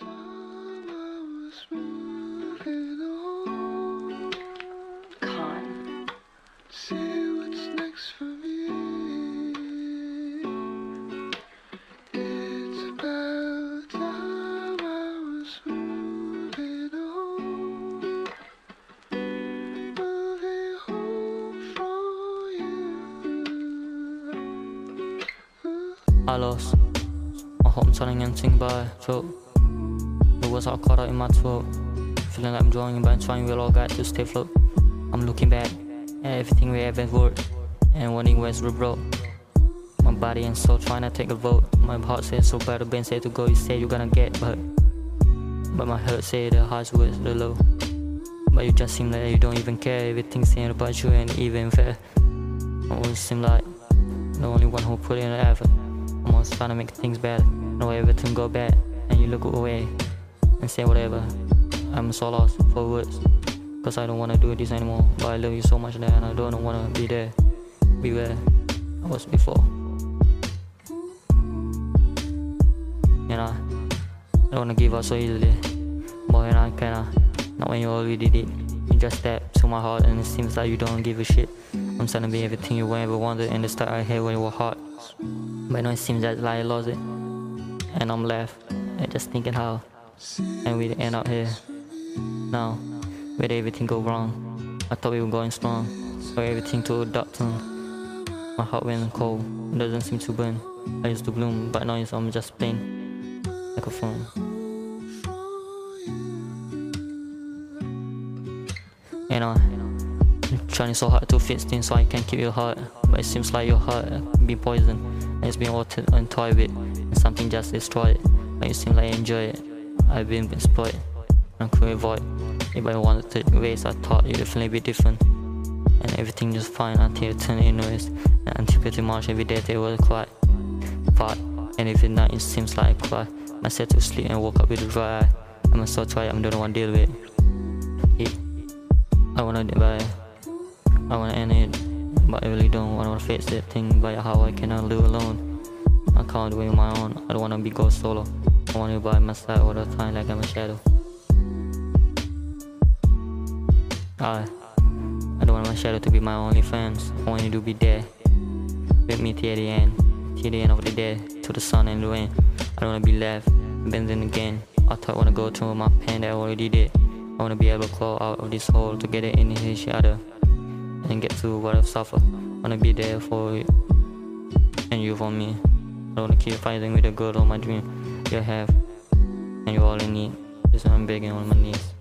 I lost. I hope I'm telling anything by throat. The words all caught up in my throat. Feeling like I'm drawing but I'm trying real all got to stay afloat. I'm looking back at everything we ever worked and wondering where's the broke. My body and soul trying to take a vote. My heart says so bad, the been said to go, you say you're gonna get, but but my heart say the highs with the low. But you just seem like you don't even care. Everything's saying about you ain't even fair. Always seem like the only one who put in the effort. I'm always trying to make things better. No everything go bad, and you look away and say whatever. I'm so lost for words, cause I don't wanna do this anymore. But I love you so much that I don't wanna be there, be where I was before. You know, I don't wanna give up so easily. Boy, and I kinda, not when you already did it. You just step to my heart and it seems like you don't give a shit. I'm trying to be everything you ever wanted and the start I had when you were hot. But now it seems that like I lost it. And I'm left and just thinking how and we end up here. Now, where did everything go wrong? I thought we were going strong, but everything to dark turn. My heart went cold, it doesn't seem to burn. I used to bloom, but now I'm just plain like a phone. You know, I'm trying so hard to fix things so I can keep your heart, but it seems like your heart be poisoned and it's been altered and toyed with, and something just destroyed. But you seem like you enjoy it. I've been exploited and couldn't avoid. If I wanted to ways, I thought it'd definitely be different. And everything just fine until it turned inwards. And until pretty much every day they were quiet. Fought, and every night it seems like I cry. I set to sleep and woke up with a dry eye. I'm so tired, I don't want to deal with it. I wanna but I wanna end it, but I really don't wanna face that thing. But how I cannot live alone. Can't do it on my own. I don't wanna be go solo. I wanna be by my side all the time like I'm a shadow. I, I don't want my shadow to be my only friends. I want you to be there with me till the end, till the end of the day, to the sun and the rain. I don't wanna be left, bending again. I thought I wanna go through my pain that I already did. I wanna be able to claw out of this hole together in each other and get through what I've suffered. I wanna be there for you and you for me. I don't wanna keep fighting with the girl of my dream. You have, and you're all in need. Why I'm begging on my knees.